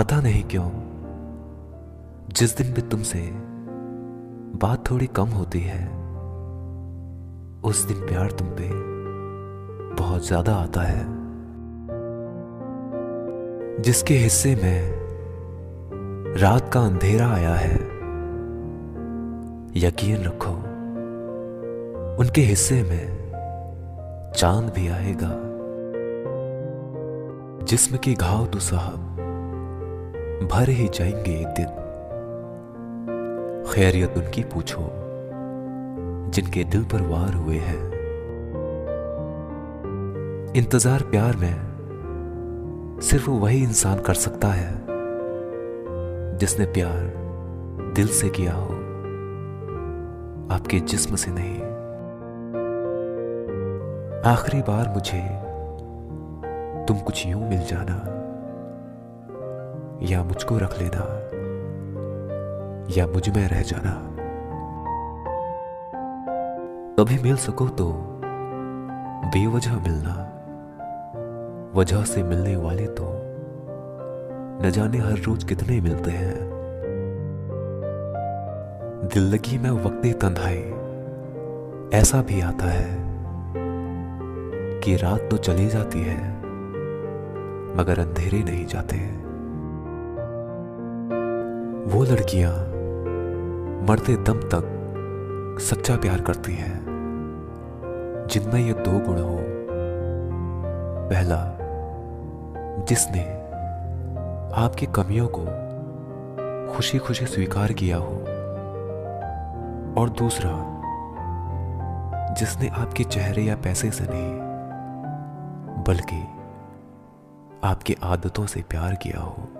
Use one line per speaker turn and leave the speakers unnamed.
पता नहीं क्यों, जिस दिन भी तुमसे बात थोड़ी कम होती है, उस दिन प्यार तुम पे बहुत ज़्यादा आता है। जिसके हिस्से में रात का अंधेरा आया है, यकीन रखो, उनके हिस्से में चाँद भी आएगा, जिस्म के घाव तो साहब भर ही जाएँगे एक दिन। खैरियत उनकी पूछो, जिनके दिल पर वार हुए हैं। इंतज़ार प्यार में सिर्फ़ वही इंसान कर सकता है, जिसने प्यार दिल से किया हो, आपके जिस्म से नहीं। आखिरी बार मुझे तुम कुछ यूँ मिल जाना। या मुझको रख लेना, या मुझमें रह जाना। कभी मिल सको तो बेवजह मिलना, वजह से मिलने वाले तो न जाने हर रोज कितने मिलते हैं। दिल लगी में वक्त तंधाई ऐसा भी आता है कि रात तो चली जाती है, मगर अंधेरे नहीं जाते। वो लड़कियाँ मरते दम तक सच्चा प्यार करती हैं, जिनमें ये दो गुण हो। पहला, जिसने आपकी कमियों को खुशी खुशी स्वीकार किया हो, और दूसरा, जिसने आपके चेहरे या पैसे से नहीं, बल्कि आपकी आदतों से प्यार किया हो।